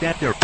that there